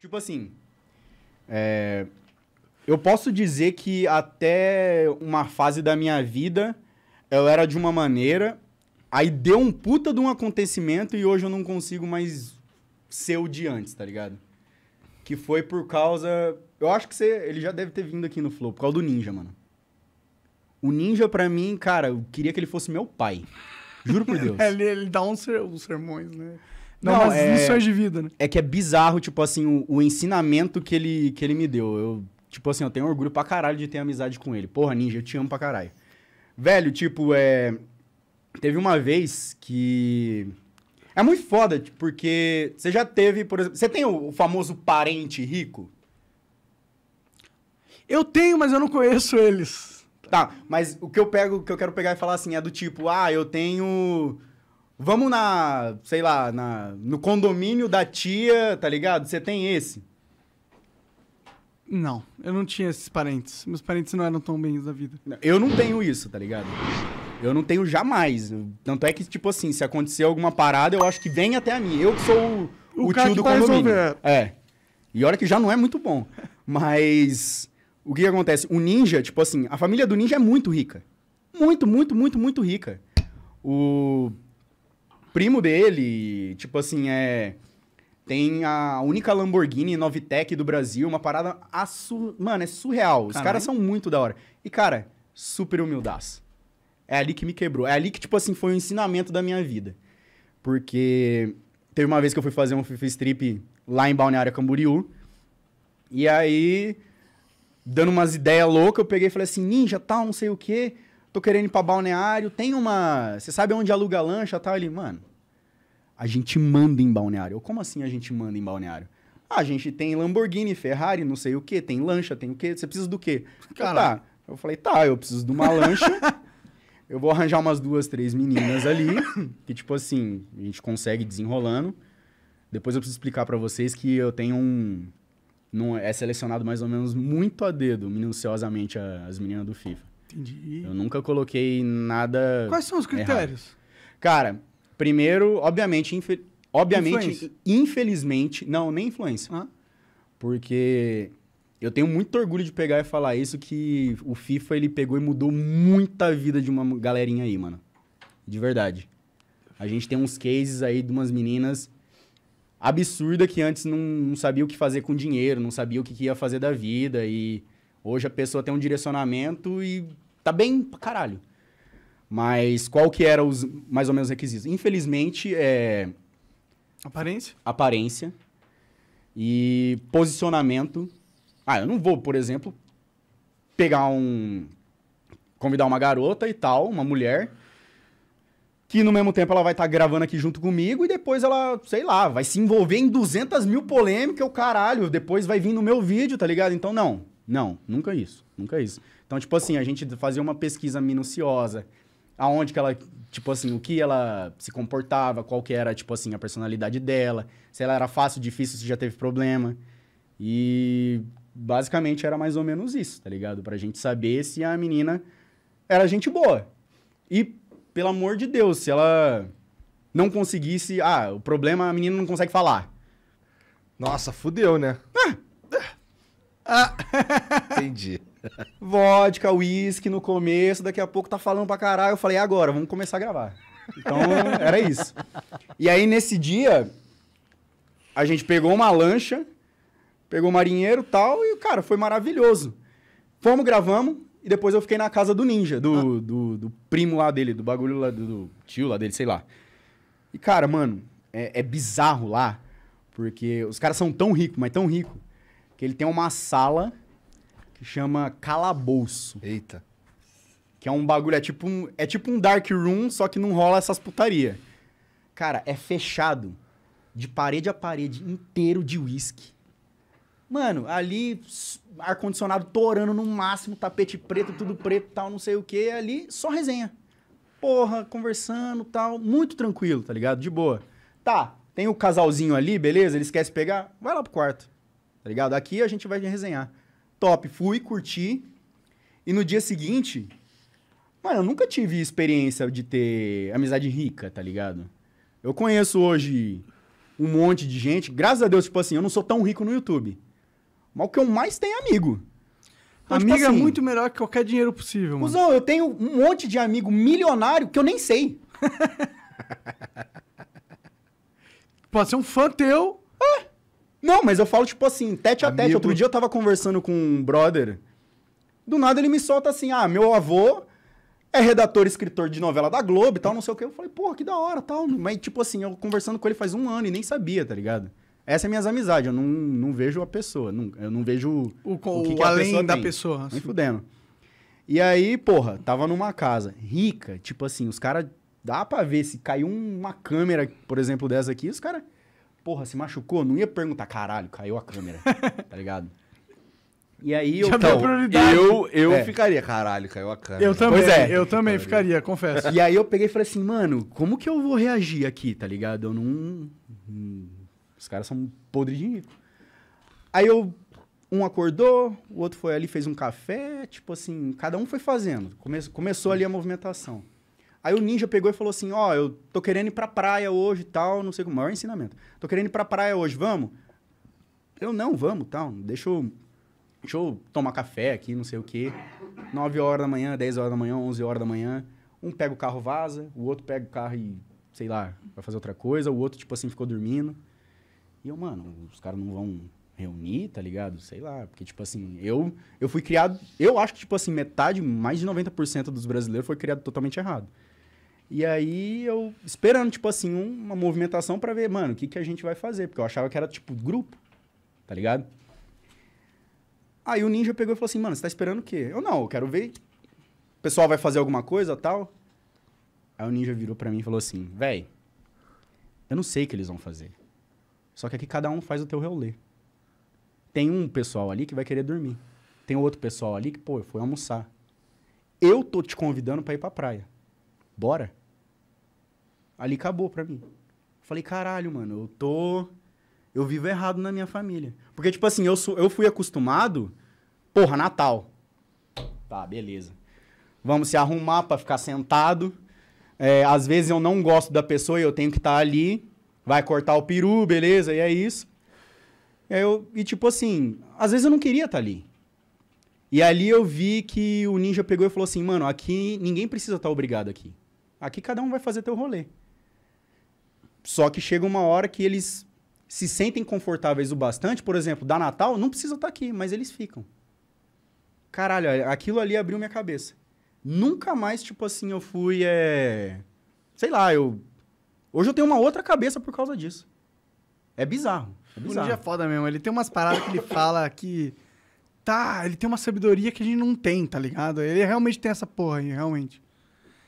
Tipo assim, é, eu posso dizer que até uma fase da minha vida eu era de uma maneira, aí deu um puta de um acontecimento e hoje eu não consigo mais ser o de antes, tá ligado? Que foi por causa. Eu acho que você, ele já deve ter vindo aqui no Flow, por causa do Ninja, mano. O Ninja, pra mim, cara, eu queria que ele fosse meu pai. Juro por Deus. ele, ele dá uns, ser, uns sermões, né? Não, Não, é- lições de vida, né? É que é bizarro, tipo assim, o, o ensinamento que ele, que ele me deu. Eu, tipo assim, eu tenho orgulho pra caralho de ter amizade com ele. Porra, Ninja, eu te amo pra caralho. Velho, tipo, é. Teve uma vez que. É muito foda, porque você já teve, por exemplo. Você tem o, o famoso parente rico? Eu tenho, mas eu não conheço eles. Tá, mas o que eu pego, o que eu quero pegar e falar assim é do tipo, ah, eu tenho. Vamos na, sei lá, na, no condomínio da tia, tá ligado? Você tem esse. Não, eu não tinha esses parentes. Meus parentes não eram tão bens da vida. Eu não tenho isso, tá ligado? Eu não tenho jamais. Tanto é que, tipo assim, se acontecer alguma parada, eu acho que vem até a mim. Eu que sou o, O o cara tio que do condomínio. resolver. É. E olha que já não é muito bom. Mas o que, que acontece? O ninja, tipo assim, a família do ninja é muito rica. Muito, muito, muito, muito rica. O primo dele, tipo assim, é. Tem a única Lamborghini Novitec do Brasil, uma parada. Assu... Mano, é surreal. Os Caralho. caras são muito da hora. E, cara, super humildaço. É ali que me quebrou. É ali que, tipo assim, foi o ensinamento da minha vida. Porque teve uma vez que eu fui fazer um FIFA Strip lá em Balneário Camboriú. E aí, dando umas ideias loucas, eu peguei e falei assim, ninja, tal, não sei o quê. Tô querendo ir pra Balneário. Tem uma... Você sabe onde aluga lancha tal? Ele, mano, a gente manda em Balneário. Eu, como assim a gente manda em Balneário? Ah, a gente tem Lamborghini, Ferrari, não sei o quê. Tem lancha, tem o quê? Você precisa do quê? Eu, Caralho. tá. Eu falei, tá, eu preciso de uma lancha. eu vou arranjar umas duas, três meninas ali. Que, tipo assim, a gente consegue desenrolando. Depois eu preciso explicar pra vocês que eu tenho um... Não, é selecionado mais ou menos muito a dedo, minuciosamente, a- as meninas do FIFA. Entendi. Eu nunca coloquei nada... Quais são os errado. critérios? Cara, primeiro, obviamente, infe- obviamente, Influência. infelizmente, não, nem influência. Hã? Porque eu tenho muito orgulho de pegar e falar isso que o FIFA ele pegou e mudou muita vida de uma galerinha aí, mano. De verdade. A gente tem uns cases aí de umas meninas absurda que antes não, não sabia o que fazer com dinheiro, não sabia o que, que ia fazer da vida e hoje a pessoa tem um direcionamento e tá bem pra caralho. Mas qual que era os mais ou menos requisitos? Infelizmente, é Aparência? aparência e posicionamento. Ah, eu não vou, por exemplo, pegar um. convidar uma garota e tal, uma mulher, que no mesmo tempo ela vai estar gravando aqui junto comigo e depois ela, sei lá, vai se envolver em 200 mil polêmicas, o caralho, depois vai vir no meu vídeo, tá ligado? Então, não, não, nunca isso, nunca isso. Então, tipo assim, a gente fazia uma pesquisa minuciosa, aonde que ela, tipo assim, o que ela se comportava, qual que era, tipo assim, a personalidade dela, se ela era fácil, difícil, se já teve problema. E basicamente era mais ou menos isso, tá ligado? Pra gente saber se a menina era gente boa. E, pelo amor de Deus, se ela não conseguisse. Ah, o problema a menina não consegue falar. Nossa, fudeu, né? Ah. Entendi. Vodka, uísque no começo, daqui a pouco tá falando pra caralho. Eu falei, "E agora, vamos começar a gravar. Então, era isso. E aí, nesse dia, a gente pegou uma lancha, pegou o marinheiro e tal, e, cara, foi maravilhoso. Fomos, gravamos, e depois eu fiquei na casa do ninja, do, do, do primo lá dele, do bagulho lá, do, do tio lá dele, sei lá. E, cara, mano, é, é bizarro lá, porque os caras são tão ricos, mas tão ricos, que ele tem uma sala que chama calabouço. Eita. Que é um bagulho, é tipo um, é tipo um dark room, só que não rola essas putaria. Cara, é fechado de parede a parede inteiro de uísque. Mano, ali, ar-condicionado torando no máximo, tapete preto, tudo preto tal, não sei o que. Ali, só resenha. Porra, conversando tal, muito tranquilo, tá ligado? De boa. Tá, tem o casalzinho ali, beleza? Ele esquece de pegar, vai lá pro quarto, tá ligado? Aqui a gente vai resenhar. Top, fui, curti. E no dia seguinte, Mano, eu nunca tive experiência de ter amizade rica, tá ligado? Eu conheço hoje um monte de gente. Graças a Deus, tipo assim, eu não sou tão rico no YouTube. Mas o que eu mais tenho é amigo. Então, tipo Amigo é assim, muito melhor que qualquer dinheiro possível, mano. Cusão, eu tenho um monte de amigo milionário que eu nem sei. Pode ser um fã teu. Não, mas eu falo, tipo assim, tete a tete. Amigo. Outro dia eu tava conversando com um brother. Do nada ele me solta assim: ah, meu avô é redator e escritor de novela da Globo e tal, não sei o quê. Eu falei, porra, que da hora tal. Mas, tipo assim, eu conversando com ele faz um ano e nem sabia, tá ligado? Essa é minhas amizades. Eu não, não vejo a pessoa. Não, eu não vejo O, o que, o que além pessoa da tem. pessoa. Nem fudendo. E aí, porra, tava numa casa rica, tipo assim, os caras. Dá pra ver se caiu uma câmera, por exemplo, dessa aqui, os caras. Porra, se machucou? Não ia perguntar, caralho, caiu a câmera. tá ligado? E aí eu. Já Então, prioridade. eu, eu É. ficaria, caralho, caiu a câmera. Eu também, Pois é. eu também ficaria, confesso. E aí eu peguei e falei assim, mano, como que eu vou reagir aqui, tá ligado? Eu não. hum, Os caras são podres de rico. Aí eu. Um acordou, o outro foi ali, fez um café, tipo assim, cada um foi fazendo. Come- começou ali a movimentação. Aí o ninja pegou e falou assim: Ó, eu tô querendo ir pra praia hoje e tal, não sei como, maior ensinamento. Tô querendo ir pra praia hoje, vamos? Eu não, vamos, tal. Deixa eu, deixa eu tomar café aqui, não sei o quê. 9 horas da manhã, 10 horas da manhã, 11 horas da manhã. Um pega o carro, vaza, o outro pega o carro e, sei lá, vai fazer outra coisa, o outro, tipo assim, ficou dormindo. E eu, mano, os caras não vão reunir, tá ligado? Sei lá, porque, tipo assim, eu, eu fui criado. Eu acho que, tipo assim, metade, mais de 90% dos brasileiros foi criado totalmente errado. E aí eu esperando, tipo assim, um- uma movimentação pra ver, mano, o que, que a gente vai fazer. Porque eu achava que era, tipo, grupo, tá ligado? Aí o ninja pegou e falou assim, mano, você tá esperando o quê? Eu não, eu quero ver. O pessoal vai fazer alguma coisa tal. Aí o ninja virou pra mim e falou assim, véi, eu não sei o que eles vão fazer. Só que aqui cada um faz o teu rolê. Tem um pessoal ali que vai querer dormir. Tem outro pessoal ali que, pô, foi almoçar. Eu tô te convidando pra ir pra praia. Bora? Ali acabou pra mim. Falei, caralho, mano, eu tô. Eu vivo errado na minha família. Porque, tipo assim, eu, sou, eu fui acostumado. Porra, Natal. Tá, beleza. Vamos se arrumar pra ficar sentado. É, às vezes eu não gosto da pessoa e eu tenho que estar ali. Vai cortar o peru, beleza, e é isso. Eu, e tipo assim, às vezes eu não queria estar ali. E ali eu vi que o ninja pegou e falou assim, mano, aqui ninguém precisa estar obrigado aqui. Aqui cada um vai fazer teu rolê. Só que chega uma hora que eles se sentem confortáveis o bastante, por exemplo, da Natal, não precisa estar aqui, mas eles ficam. Caralho, aquilo ali abriu minha cabeça. Nunca mais, tipo assim, eu fui, é... Sei lá, eu... Hoje eu tenho uma outra cabeça por causa disso. É bizarro. É O bizarro. Ninja é foda mesmo. Ele tem umas paradas que ele fala que. Tá, ele tem uma sabedoria que a gente não tem, tá ligado? Ele realmente tem essa porra aí, realmente.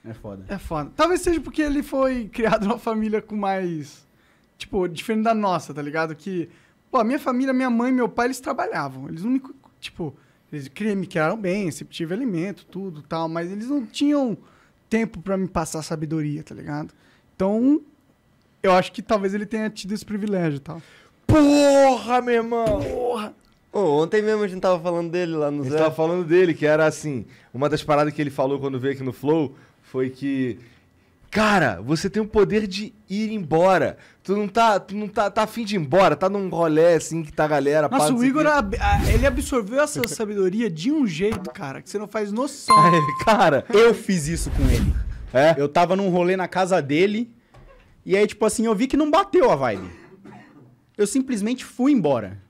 É foda. É foda. Talvez seja porque ele foi criado numa família com mais. Tipo, diferente da nossa, tá ligado? Que. Pô, a minha família, minha mãe e meu pai, eles trabalhavam. Eles não me. Tipo, eles me criaram bem, sempre tive alimento, tudo tal, mas eles não tinham tempo pra me passar sabedoria, tá ligado? Então, eu acho que talvez ele tenha tido esse privilégio e tal. Porra, meu irmão! Porra! Ô, ontem mesmo a gente tava falando dele lá no A gente Zé. tava falando dele, que era assim, uma das paradas que ele falou quando veio aqui no Flow foi que Cara, você tem o poder de ir embora. Tu não tá, tu não tá, tá afim de ir embora, tá num rolê assim que tá a galera. Nossa, o Igor, ab- ele absorveu essa sabedoria de um jeito, cara, que você não faz noção. Cara, Eu fiz isso com ele. é? Eu tava num rolê na casa dele, e aí, tipo assim, eu vi que não bateu a vibe. Eu simplesmente fui embora.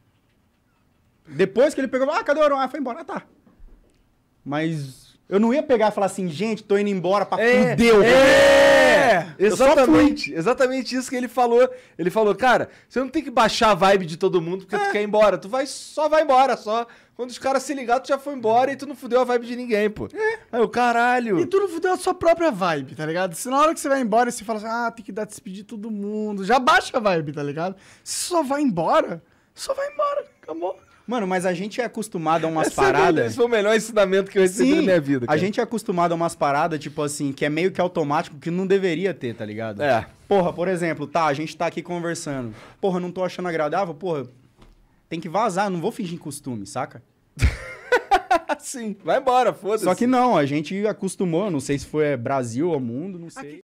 Depois que ele pegou, ah, cadê o Aron? Ah, foi embora. Ah, tá. Mas eu não ia pegar e falar assim, gente, tô indo embora pra fuder o É! Só Exatamente, exatamente isso que ele falou. Ele falou, cara, você não tem que baixar a vibe de todo mundo porque É. tu quer ir embora. Tu vai, só vai embora, só. Quando os caras se ligar, tu já foi embora e tu não fudeu a vibe de ninguém, pô. Aí o caralho. E tu não fudeu a sua própria vibe, tá ligado? Se na hora que você vai embora, você fala assim, ah, tem que dar despedir todo mundo. Já baixa a vibe, tá ligado? Se só vai embora, só vai embora. Acabou. Mano, mas a gente é acostumado a umas Esse é paradas. Esse foi o melhor ensinamento que eu recebi na Sim, minha vida. a cara. gente é acostumado a umas paradas, tipo assim, que é meio que automático, que não deveria ter, tá ligado? É. Porra, por exemplo, tá, a gente tá aqui conversando. Porra, não tô achando agradável, porra, tem que vazar, não vou fingir costume, saca? Sim, vai embora, foda-se. Só que não, a gente acostumou, não sei se foi Brasil ou mundo, não sei.